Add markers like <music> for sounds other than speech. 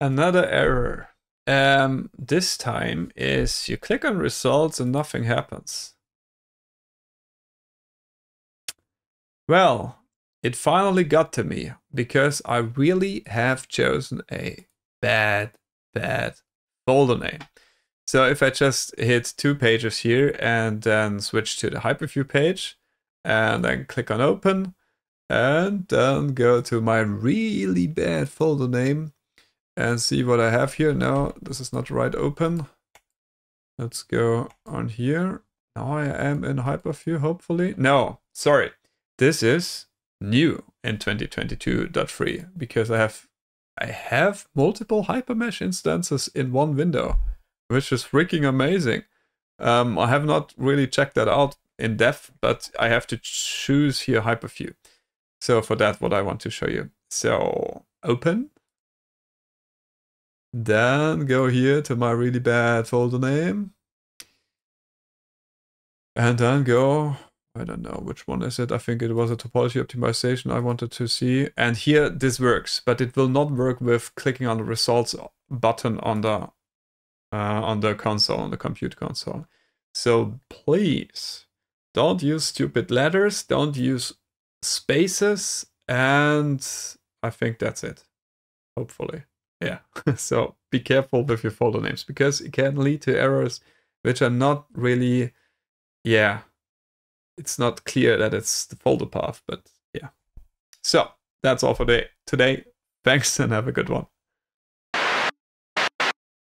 Another error. Um, this time is you click on results and nothing happens. Well, it finally got to me because I really have chosen a bad, bad folder name. So if I just hit two pages here and then switch to the hyperview page and then click on open and then go to my really bad folder name and see what I have here. No, this is not right open. Let's go on here. Now I am in hyperview, hopefully. No, sorry. This is new in 2022.3 because I have I have multiple hypermesh instances in one window, which is freaking amazing. Um, I have not really checked that out in depth, but I have to choose here hyperview. So for that, what I want to show you. So open. Then go here to my really bad folder name. And then go I don't know which one is it. I think it was a topology optimization I wanted to see. And here this works, but it will not work with clicking on the results button on the uh, on the console, on the compute console. So please don't use stupid letters, don't use spaces, and I think that's it. Hopefully. Yeah. <laughs> so be careful with your folder names because it can lead to errors which are not really yeah it's not clear that it's the folder path, but yeah. So that's all for today. Thanks and have a good one.